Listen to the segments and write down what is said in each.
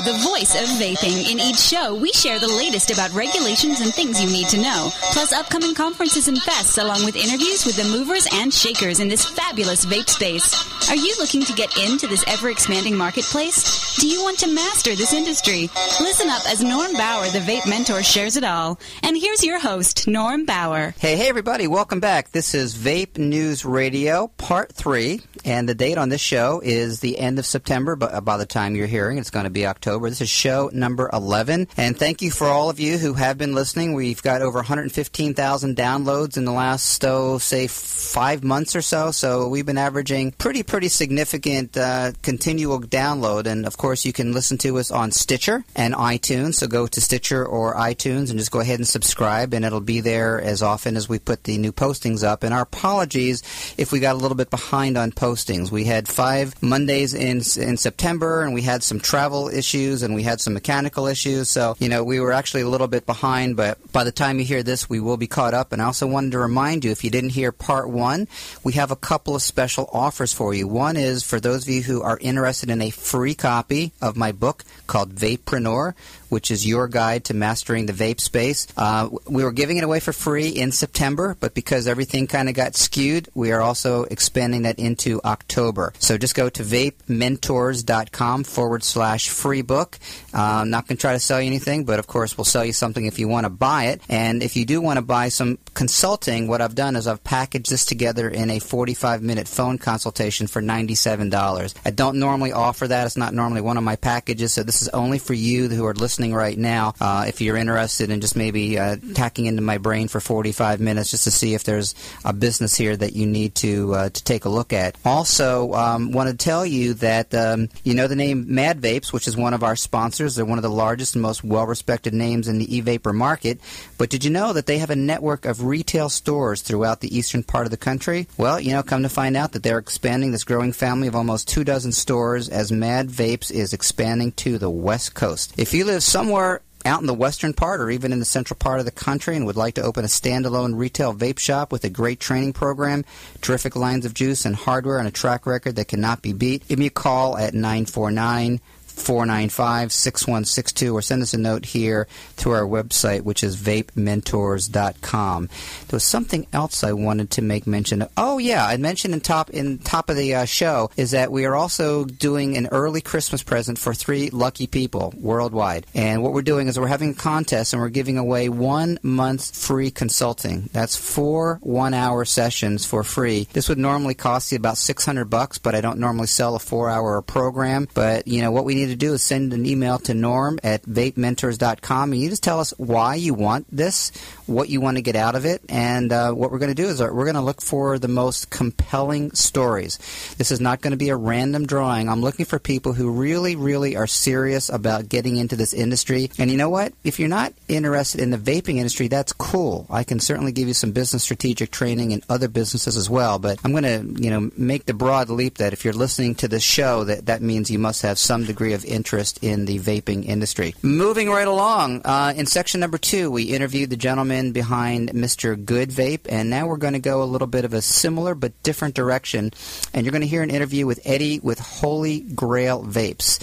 The voice of vaping. In each show, we share the latest about regulations and things you need to know, plus upcoming conferences and fests, along with interviews with the movers and shakers in this fabulous vape space. Are you looking to get into this ever expanding marketplace? Do you want to master this industry? Listen up as Norm Bour, the vape mentor, shares it all. And here's your host, Norm Bour. Hey, hey, everybody, welcome back. This is Vape News Radio, Part 3, and the date on this show is the end of September, but by the time you're hearing, it's going to be October. This is show number 11. And thank you for all of you who have been listening. We've got over 115,000 downloads in the last, oh, say, five months or so. So we've been averaging pretty, pretty significant uh, continual download. And of course, you can listen to us on Stitcher and iTunes. So go to Stitcher or iTunes and just go ahead and subscribe, and it'll be there as often as we put the new postings up. And our apologies if we got a little bit behind on postings. We had five Mondays in in September, and we had some travel issues, and we had some mechanical issues. So you know we were actually a little bit behind, but by the time you hear this, we will be caught up. And I also wanted to remind you, if you didn't hear part one, we have a couple of special offers for you. One is for those of you who are interested in a free copy of my book called Vapepreneur, which is your guide to mastering the vape space. Uh, we were giving it away for free in September, but because everything kind of got skewed, we are also expanding that into October. So just go to vapementors.com forward slash free book. Uh, I'm not going to try to sell you anything, but of course we'll sell you something if you want to buy it. And if you do want to buy some consulting, what I've done is I've packaged this together in a 45 minute phone consultation for $97. I don't normally offer that. It's not normally one of my packages, so this is only for you who are listening right now. Uh, if you're interested in just maybe uh, tacking into my brain for 45 minutes just to see if there's a business here that you need to uh, to take a look at. Also, um, want to tell you that um, you know the name Mad Vapes, which is one of our sponsors. They're one of the largest and most well-respected names in the e-vapor market. But did you know that they have a network of retail stores throughout the eastern part of the country? Well, you know, come to find out that they're expanding this growing family of almost two dozen stores as Mad Vapes is expanding to the West Coast. If you live somewhere out in the western part or even in the central part of the country and would like to open a standalone retail vape shop with a great training program, terrific lines of juice and hardware, and a track record that cannot be beat, give me a call at 949 495 6162 or send us a note here through our website, which is vapementors.com. There was something else I wanted to make mention of. Oh, yeah, I mentioned in top, in top of the uh, show is that we are also doing an early Christmas present for three lucky people worldwide. And what we're doing is we're having a contest and we're giving away one month free consulting. That's four one hour sessions for free. This would normally cost you about 600 bucks, but I don't normally sell a four hour program. But, you know, what we need to do is send an email to norm at vapementors.com and you just tell us why you want this, what you want to get out of it, and uh, what we're going to do is uh, we're going to look for the most compelling stories. This is not going to be a random drawing. I'm looking for people who really, really are serious about getting into this industry. And you know what? If you're not interested in the vaping industry, that's cool. I can certainly give you some business strategic training in other businesses as well. But I'm going to, you know, make the broad leap that if you're listening to this show, that that means you must have some degree of interest in the vaping industry. Moving right along, uh, in section number two, we interviewed the gentleman behind Mr. Good Vape, and now we're going to go a little bit of a similar but different direction. And you're going to hear an interview with Eddie with Holy Grail Vapes.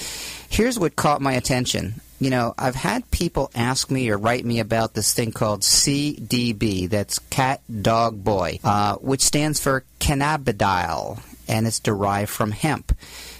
Here's what caught my attention. You know, I've had people ask me or write me about this thing called CDB, that's Cat Dog Boy, uh, which stands for cannabidiol, and it's derived from hemp.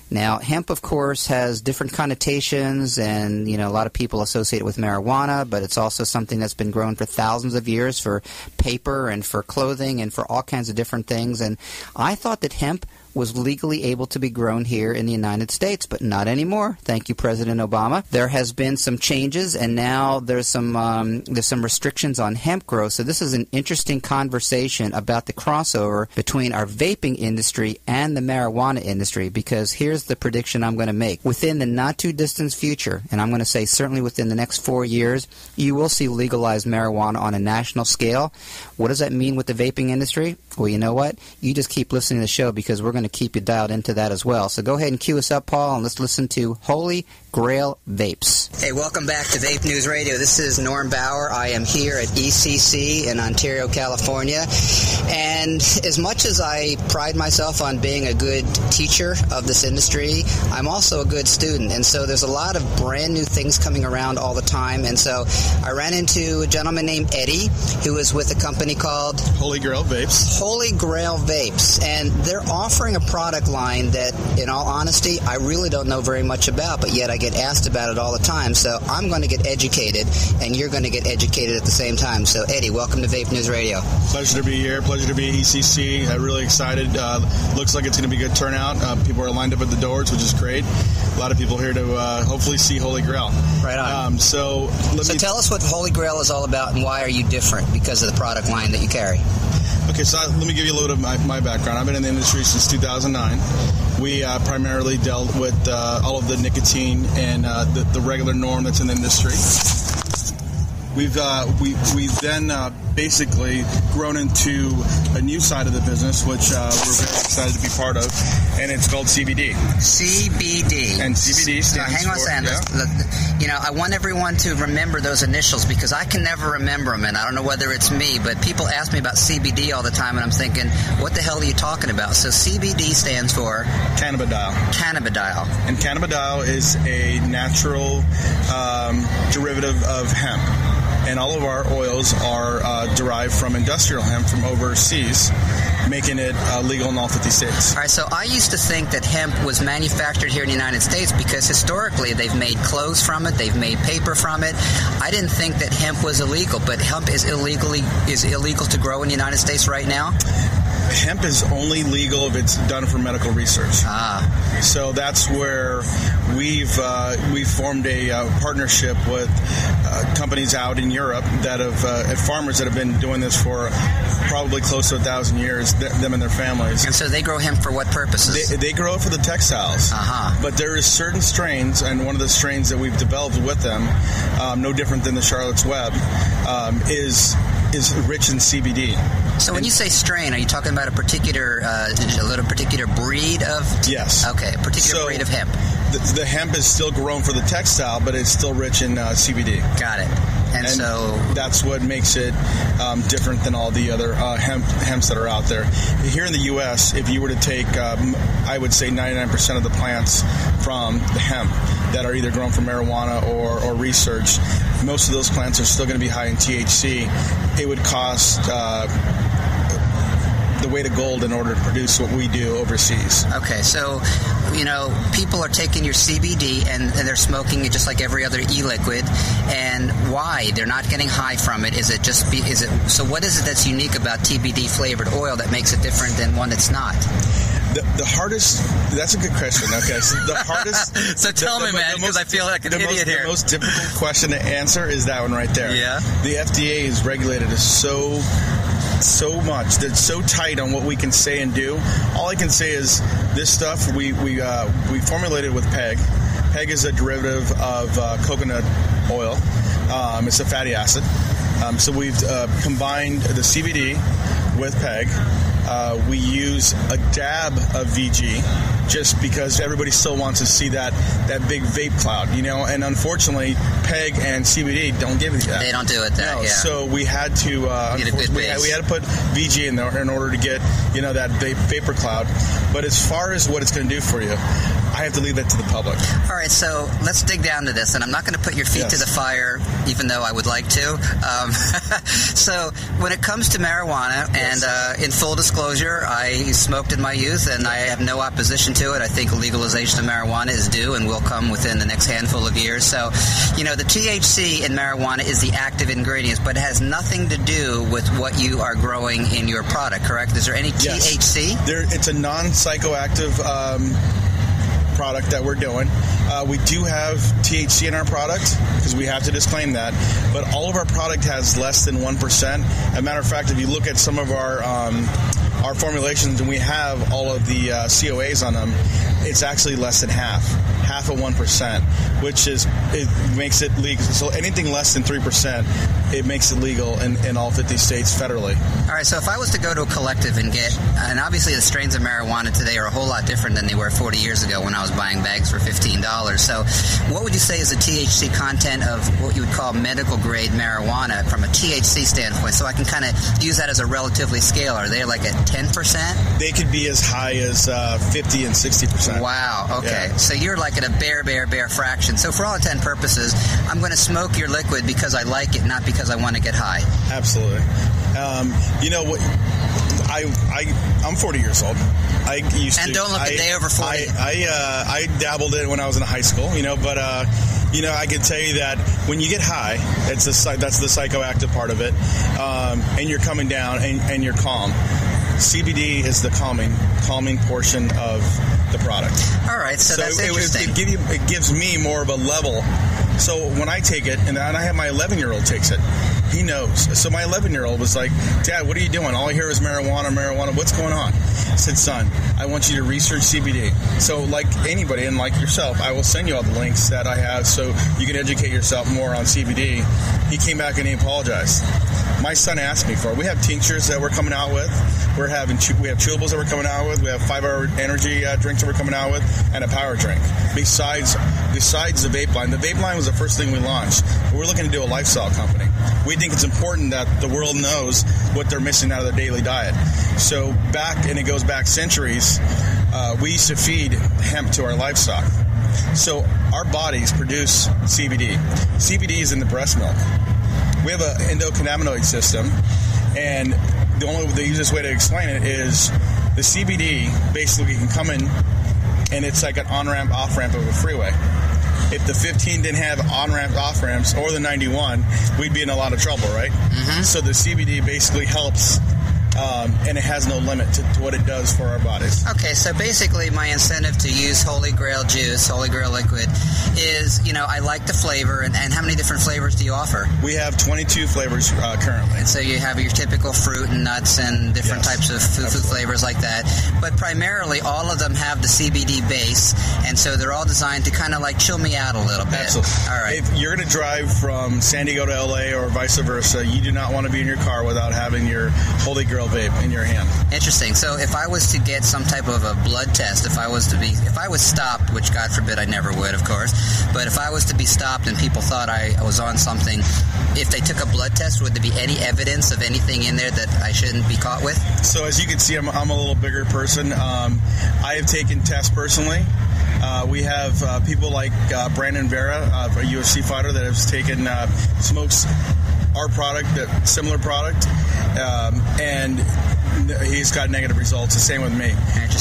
Now, hemp, of course, has different connotations, and you know a lot of people associate it with marijuana, but it's also something that's been grown for thousands of years for paper and for clothing and for all kinds of different things. And I thought that hemp was legally able to be grown here in the United States, but not anymore. Thank you, President Obama. There has been some changes, and now there's some um, there's some restrictions on hemp growth. So this is an interesting conversation about the crossover between our vaping industry and the marijuana industry. Because here's the prediction I'm going to make: within the not too distant future, and I'm going to say certainly within the next four years, you will see legalized marijuana on a national scale. What does that mean with the vaping industry? Well, you know what? You just keep listening to the show because we're going to keep you dialed into that as well. So go ahead and cue us up, Paul, and let's listen to Holy Grail Vapes. Hey, welcome back to Vape News Radio. This is Norm Bour. I am here at ECC in Ontario, California. And as much as I pride myself on being a good teacher of this industry, I'm also a good student. And so there's a lot of brand new things coming around all the time. And so I ran into a gentleman named Eddie who is with a company called Holy Grail Vapes. Holy Grail Vapes. And they're offering a product line that, in all honesty, I really don't know very much about, but yet I get asked about it all the time. So I'm going to get educated, and you're going to get educated at the same time. So, Eddie, welcome to Vape News Radio. Pleasure to be here. Pleasure to be at ECC. I'm really excited. Uh, looks like it's going to be a good turnout. Uh, people are lined up at the doors, which is great. A lot of people here to uh, hopefully see Holy Grail. Right on. Um, so, so tell us what Holy Grail is all about, and why are you different because of the product line that you carry? Okay, so let me give you a little bit of my, my background. I've been in the industry since 2009. We uh, primarily dealt with uh, all of the nicotine and uh, the, the, regular norm that's in the industry. We've uh, we we then uh, basically grown into a new side of the business, which uh, we're very excited to be part of, and it's called CBD. CBD. And CBD stands now, hang on for. second. Yeah. You know, I want everyone to remember those initials because I can never remember them, and I don't know whether it's me, but people ask me about CBD all the time, and I'm thinking, what the hell are you talking about? So CBD stands for cannabidiol. Cannabidiol. And cannabidiol is a natural um, derivative of hemp and all of our oils are uh, derived from industrial hemp from overseas, making it uh, legal in all 50 states. All right, so I used to think that hemp was manufactured here in the United States because historically they've made clothes from it, they've made paper from it. I didn't think that hemp was illegal, but hemp is illegally is illegal to grow in the United States right now hemp is only legal if it's done for medical research. Ah. So that's where we've uh, we've formed a uh, partnership with uh, companies out in Europe that have uh, farmers that have been doing this for probably close to a thousand years. Th- them and their families. And so they grow hemp for what purposes? They, they grow it for the textiles. Uh-huh. But there is certain strains, and one of the strains that we've developed with them, um, no different than the Charlotte's Web, um, is is rich in CBD. So when you say strain, are you talking about a particular, uh, a little particular breed of? Yes. Okay, a particular so breed of hemp. The, the, hemp is still grown for the textile, but it's still rich in uh, CBD. Got it. And, and, so that's what makes it um, different than all the other uh, hemp hemps that are out there. Here in the U.S., if you were to take, um, I would say 99% of the plants from the hemp that are either grown for marijuana or, or research, most of those plants are still going to be high in THC. It would cost. Uh, the weight of gold in order to produce what we do overseas. Okay, so you know people are taking your CBD and, and they're smoking it just like every other e-liquid, and why they're not getting high from it? Is it just be, is it so? What is it that's unique about TBD flavored oil that makes it different than one that's not? The, the, hardest that's a good question okay so the hardest so tell the, me man because i feel like an idiot most, here the most difficult question to answer is that one right there yeah the fda is regulated is so so much. That's so tight on what we can say and do. All I can say is this stuff we we uh, we formulated with PEG. PEG is a derivative of uh, coconut oil. Um, it's a fatty acid. Um, so we've uh, combined the CBD with PEG. Uh, we use a dab of VG just because everybody still wants to see that that big vape cloud, you know. And unfortunately, PEG and CBD don't give you that. They don't do it that. No, yeah. So we had to uh, we, had, we, had, to put VG in there in order to get you know that vape, vapor cloud. But as far as what it's going to do for you, I have to leave that to the public. All right, so let's dig down to this, and I'm not going to put your feet yes. to the fire, even though I would like to. Um, so when it comes to marijuana, yes. and uh, in full disclosure, I smoked in my youth, and I have no opposition to it. I think legalization of marijuana is due and will come within the next handful of years. So, you know, the THC in marijuana is the active ingredient, but it has nothing to do with what you are growing in your product, correct? Is there any yes. THC? There, it's a non psychoactive um, product that we're doing. Uh, we do have THC in our product because we have to disclaim that, but all of our product has less than 1%. As a matter of fact, if you look at some of our um, our formulations and we have all of the uh, COAs on them, it's actually less than half, half of one percent, which is it makes it legal. So anything less than three percent, it makes it legal in, in all 50 states federally. All right. So if I was to go to a collective and get, and obviously the strains of marijuana today are a whole lot different than they were 40 years ago when I was buying bags for $15. So what would you say is the THC content of what you would call medical grade marijuana from a THC standpoint? So I can kind of use that as a relatively scale. Are they like at 10%? They could be as high as uh, 50 and 60%. Wow. Okay. Yeah. So you're like at a bare, bare, bare fraction. So for all intent purposes, I'm going to smoke your liquid because I like it, not because I want to get high. Absolutely. Um, you know what? I, I I'm 40 years old. I used to and to. don't look I, a day over 40. I I, uh, I dabbled in it when I was in high school, you know, but uh, you know, I can tell you that when you get high, it's the that's the psychoactive part of it, um, and you're coming down and, and you're calm. CBD is the calming calming portion of the product. All right, so, so that's it, interesting. It, it, give you, it gives me more of a level. So when I take it, and I have my 11 year old takes it, he knows. So my 11 year old was like, Dad, what are you doing? All I hear is marijuana, marijuana. What's going on? I said, Son, I want you to research CBD. So, like anybody and like yourself, I will send you all the links that I have so you can educate yourself more on CBD. He came back and he apologized. My son asked me for it. We have tinctures that we're coming out with. We're having we have chewables that we're coming out with. We have five hour energy uh, drinks that we're coming out with, and a power drink. Besides, besides the vape line, the vape line was the first thing we launched. We're looking to do a lifestyle company. We think it's important that the world knows what they're missing out of their daily diet. So back, and it goes back centuries, uh, we used to feed hemp to our livestock. So our bodies produce CBD. CBD is in the breast milk. We have an endocannabinoid system, and the only the easiest way to explain it is the CBD basically can come in, and it's like an on ramp, off ramp of a freeway if the 15 didn't have on ramps, off ramps, or the 91, we'd be in a lot of trouble, right? Mm-hmm. So the CBD basically helps um, and it has no limit to, to, what it does for our bodies. Okay, so basically, my incentive to use Holy Grail juice, Holy Grail liquid, is you know I like the flavor, and, and how many different flavors do you offer? We have 22 flavors uh, currently. And so you have your typical fruit and nuts and different yes, types of food, food, flavors like that, but primarily all of them have the CBD base, and so they're all designed to kind of like chill me out a little bit. Absolutely. All right. If you're going to drive from San Diego to LA or vice versa, you do not want to be in your car without having your Holy Grail vape in your hand. Interesting. So if I was to get some type of a blood test, if I was to be, if I was stopped, which God forbid I never would, of course, but if I was to be stopped and people thought I was on something, if they took a blood test, would there be any evidence of anything in there that I shouldn't be caught with? So as you can see, I'm, I'm a little bigger person. Um, I have taken tests personally. Uh, we have uh, people like uh, Brandon Vera, uh, a UFC fighter that has taken uh, smokes our product, that similar product, um, and he's got negative results. The same with me.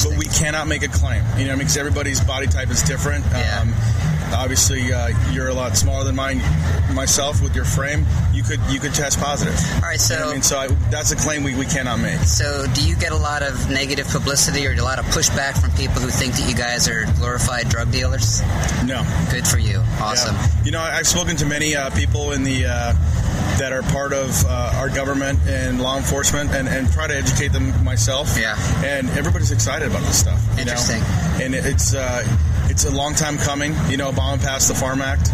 But we cannot make a claim, you know, because everybody's body type is different. Yeah. Um, obviously, uh, you're a lot smaller than mine. Myself, with your frame, you could you could test positive. All right, so you know I mean, so I, that's a claim we, we cannot make. So, do you get a lot of negative publicity or a lot of pushback from people who think that you guys are glorified drug dealers? No. Good for you. Awesome. Yeah. You know, I've spoken to many uh, people in the. Uh, that are part of uh, our government and law enforcement and, and try to educate them myself. Yeah. And everybody's excited about this stuff. Interesting. Know? And it's uh, it's a long time coming. You know, Obama passed the Farm Act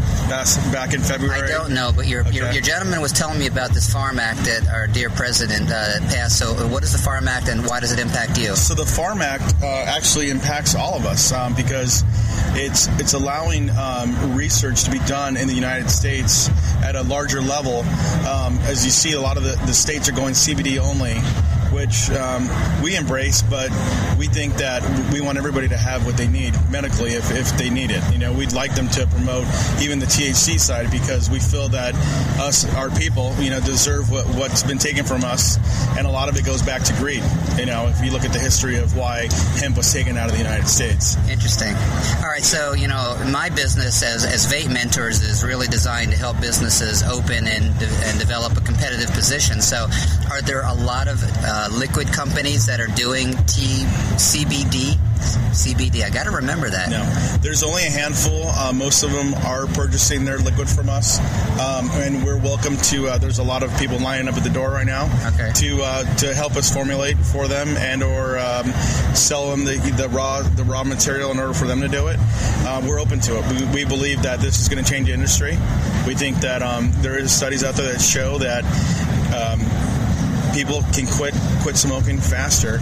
back in February. I don't know, but your, okay. your, your, gentleman was telling me about this Farm Act that our dear president uh, passed. So, what is the Farm Act and why does it impact you? So, the Farm Act uh, actually impacts all of us um, because it's it's allowing um, research to be done in the United States at a larger level. Um, as you see, a lot of the, the states are going CBD only which um, we embrace, but we think that we want everybody to have what they need medically if, if they need it. You know, we'd like them to promote even the THC side because we feel that us, our people, you know, deserve what, what's been taken from us, and a lot of it goes back to greed. You know, if you look at the history of why hemp was taken out of the United States. Interesting. All right, so you know, my business as as Vape Mentors is really designed to help businesses open and and develop a competitive position. So, are there a lot of uh, liquid companies that are doing T CBD. CBD. I got to remember that. No, there's only a handful. Uh, most of them are purchasing their liquid from us, um, and we're welcome to. Uh, there's a lot of people lining up at the door right now okay. to uh, to help us formulate for them and or um, sell them the, the raw the raw material in order for them to do it. Uh, we're open to it. We, we, believe that this is going to change the industry. We think that um, there is studies out there that show that people can quit quit smoking faster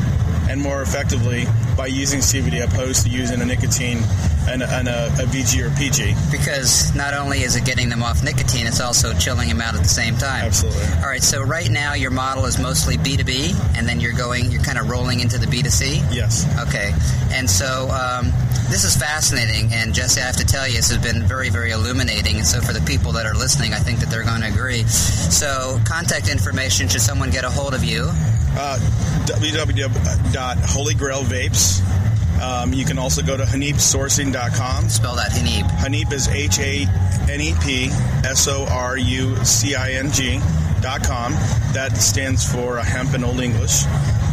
and more effectively by using CBD opposed to using a nicotine and, and a, a, VG or PG. Because not only is it getting them off nicotine, it's also chilling them out at the same time. Absolutely. All right. So right now your model is mostly B2B, and then you're going, you're kind of rolling into the B2C. Yes. Okay. And so um, this is fascinating, and Jesse, I have to tell you, this has been very, very illuminating. And so for the people that are listening, I think that they're going to agree. So contact information should someone get a hold of you. Uh, www.holygrailvapes. Um, you can also go to hanepsourcing.com. Spell that Hanep. Hanep is H A N E P S O R U C I N G dot com. That stands for uh, hemp in Old English.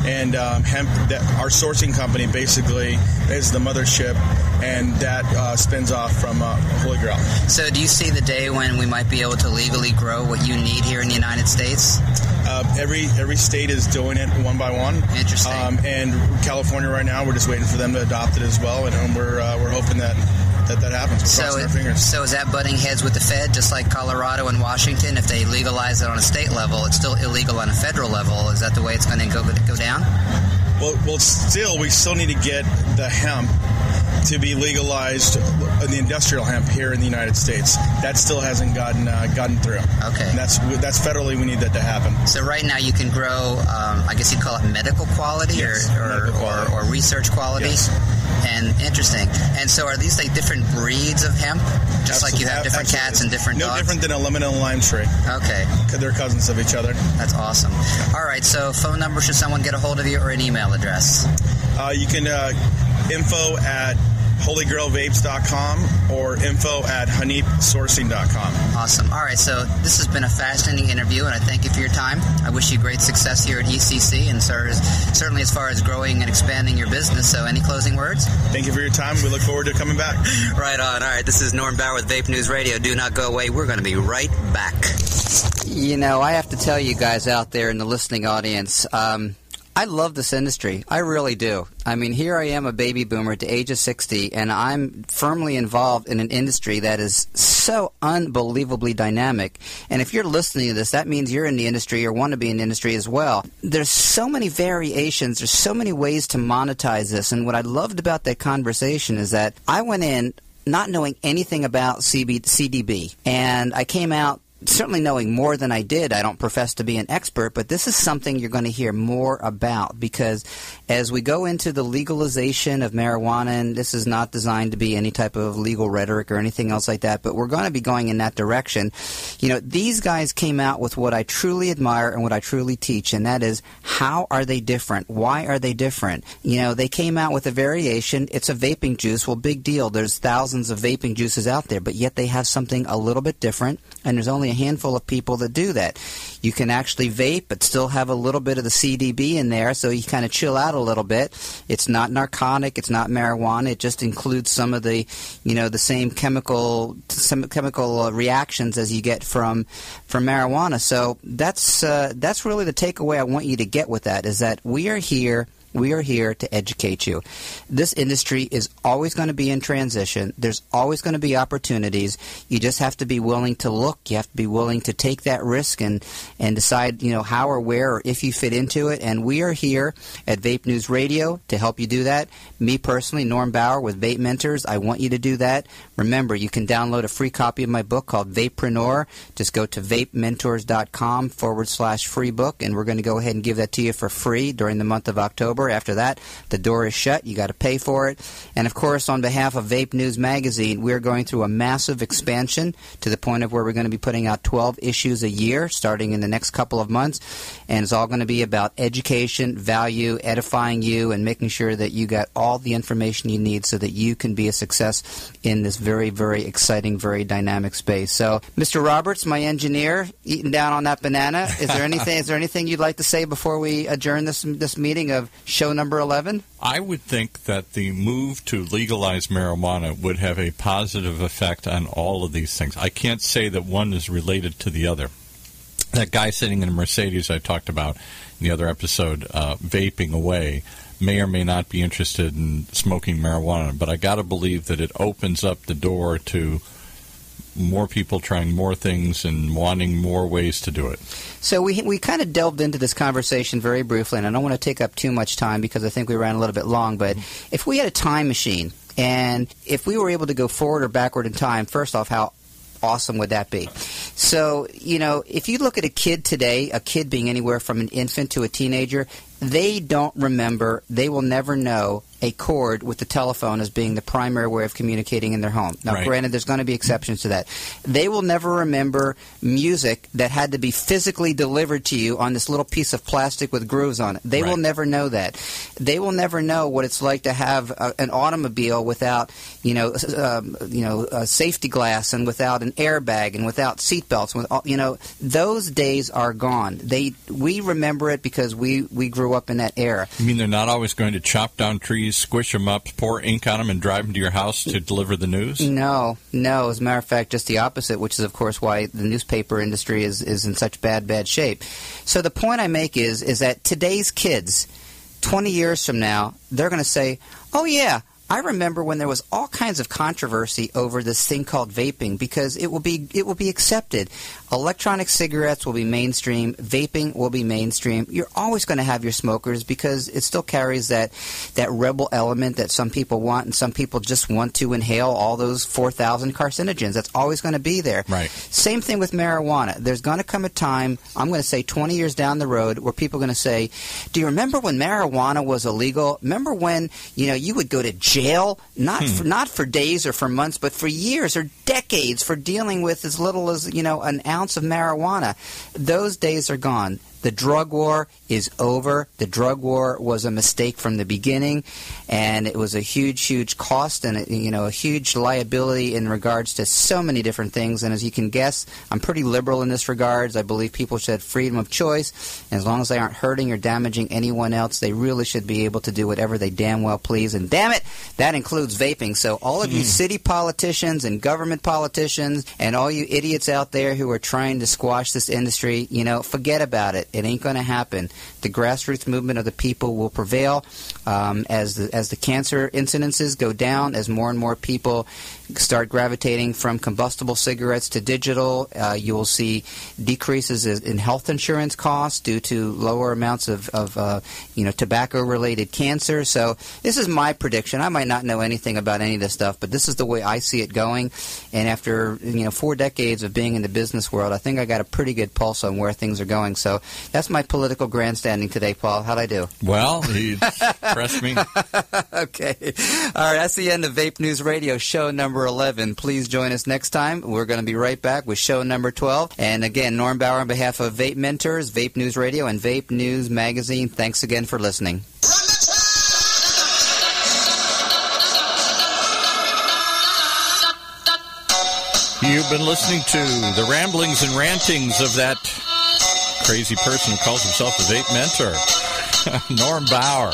And um, hemp, that, our sourcing company basically is the mothership, and that uh, spins off from uh, Holy Grail. So, do you see the day when we might be able to legally grow what you need here in the United States? Uh, every every state is doing it one by one. Interesting. Um, and California right now, we're just waiting for them to adopt it as well, and we're uh, we're hoping that that that happens. We're so, it, so is that butting heads with the Fed, just like Colorado and Washington? If they legalize it on a state level, it's still illegal on a federal level. Is that the way it's going to go go down? Well, well, still, we still need to get the hemp to be legalized in the industrial hemp here in the United States. That still hasn't gotten uh, gotten through. Okay, and that's that's federally we need that to happen. So right now you can grow, um, I guess you'd call it medical quality yes, or, or, quality. or, or research quality. Yes. And interesting. And so, are these like different breeds of hemp? Just Absolutely. like you have different Absolutely. cats and different no dogs? different than a lemon and a lime tree. Okay. They're cousins of each other. That's awesome. All right. So, phone number should someone get a hold of you, or an email address? Uh, you can uh, info at holygrailvapes.com or info at hanepsourcing.com. Awesome. All right, so this has been a fascinating interview, and I thank you for your time. I wish you great success here at ECC, and certainly as far as growing and expanding your business. So, any closing words? Thank you for your time. We look forward to coming back. right on. All right, this is Norm Bour with Vape News Radio. Do not go away. We're going to be right back. You know, I have to tell you guys out there in the listening audience, um, I love this industry. I really do. I mean, here I am, a baby boomer at the age of 60, and I'm firmly involved in an industry that is so unbelievably dynamic. And if you're listening to this, that means you're in the industry or want to be in the industry as well. There's so many variations, there's so many ways to monetize this. And what I loved about that conversation is that I went in not knowing anything about CB, CDB, and I came out certainly knowing more than I did. I don't profess to be an expert, but this is something you're going to hear more about because as we go into the legalization of marijuana, and this is not designed to be any type of legal rhetoric or anything else like that, but we're going to be going in that direction. You know, these guys came out with what I truly admire and what I truly teach, and that is how are they different? Why are they different? You know, they came out with a variation. It's a vaping juice. Well, big deal. There's thousands of vaping juices out there, but yet they have something a little bit different, and there's only a handful of people that do that. You can actually vape, but still have a little bit of the CDB in there, so you kind of chill out a little bit. It's not narcotic, it's not marijuana. It just includes some of the, you know, the same chemical, some chemical uh, reactions as you get from from marijuana. So that's uh, that's really the takeaway I want you to get with that is that we are here we are here to educate you. This industry is always going to be in transition. There's always going to be opportunities. You just have to be willing to look. You have to be willing to take that risk and, and decide, you know, how or where or if you fit into it. And we are here at Vape News Radio to help you do that. Me personally, Norm Bour with Vape Mentors, I want you to do that. Remember, you can download a free copy of my book called Vapepreneur. Just go to vapementors.com forward slash free book, and we're going to go ahead and give that to you for free during the month of October After that, the door is shut. You got to pay for it. And of course, on behalf of Vape News Magazine, we're going through a massive expansion to the point of where we're going to be putting out 12 issues a year starting in the next couple of months. And it's all going to be about education, value, edifying you, and making sure that you got all the information you need so that you can be a success in this very, very exciting, very dynamic space. So, Mr. Roberts, my engineer, eating down on that banana. Is there anything? is there anything you'd like to say before we adjourn this this meeting of show number eleven? I would think that the move to legalize marijuana would have a positive effect on all of these things. I can't say that one is related to the other. That guy sitting in a Mercedes I talked about in the other episode, uh, vaping away, may or may not be interested in smoking marijuana, but I got to believe that it opens up the door to more people trying more things and wanting more ways to do it. So we we kind of delved into this conversation very briefly, and I don't want to take up too much time because I think we ran a little bit long. But mm-hmm. if we had a time machine, and if we were able to go forward or backward in time, first off, how awesome would that be? So, you know, if you look at a kid today, a kid being anywhere from an infant to a teenager, they don't remember, they will never know a cord with the telephone as being the primary way of communicating in their home. Now, right. granted, there's going to be exceptions to that. They will never remember music that had to be physically delivered to you on this little piece of plastic with grooves on it. They right. will never know that. They will never know what it's like to have a, an automobile without, you know, um, you know, a safety glass and without an airbag and without seatbelts. With all, you know, those days are gone. They we remember it because we we grew up in that era. You mean they're not always going to chop down trees? squish them up, pour ink on them, and drive them to your house to deliver the news? No, no. As a matter of fact, just the opposite, which is, of course, why the newspaper industry is, is in such bad, bad shape. So the point I make is, is that today's kids, 20 years from now, they're going to say, oh, yeah, I remember when there was all kinds of controversy over this thing called vaping because it will be it will be accepted. Electronic cigarettes will be mainstream. Vaping will be mainstream. You're always going to have your smokers because it still carries that that rebel element that some people want, and some people just want to inhale all those 4,000 carcinogens. That's always going to be there. Right. Same thing with marijuana. There's going to come a time, I'm going to say 20 years down the road, where people are going to say, "Do you remember when marijuana was illegal? Remember when you know you would go to jail not hmm. for, not for days or for months, but for years or decades for dealing with as little as you know an ounce." ounce of marijuana. Those days are gone. The drug war is over. The drug war was a mistake from the beginning, and it was a huge, huge cost and a, you know a huge liability in regards to so many different things. And as you can guess, I'm pretty liberal in this regards. I believe people should have freedom of choice, and as long as they aren't hurting or damaging anyone else, they really should be able to do whatever they damn well please. And damn it, that includes vaping. So all of you hmm. city politicians and government politicians and all you idiots out there who are trying to squash this industry, you know, forget about it. Ain't going to happen. The grassroots movement of the people will prevail um, as the, as the cancer incidences go down, as more and more people start gravitating from combustible cigarettes to digital. Uh, you will see decreases in health insurance costs due to lower amounts of, of uh, you know tobacco-related cancer. So this is my prediction. I might not know anything about any of this stuff, but this is the way I see it going. And after you know four decades of being in the business world, I think I got a pretty good pulse on where things are going. So that's my political grandstanding today, Paul. How'd I do? Well, you pressed me. okay. All right. That's the end of Vape News Radio, show number number 11. Please join us next time. We're going to be right back with show number 12. And again, Norm Bour on behalf of Vape Mentors, Vape News Radio, and Vape News Magazine, thanks again for listening. You've been listening to the ramblings and rantings of that crazy person who calls himself a vape mentor, Norm Bour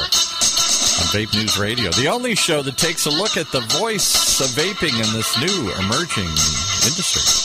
on Vape News Radio, the only show that takes a look at the voice of vaping in this new emerging industry.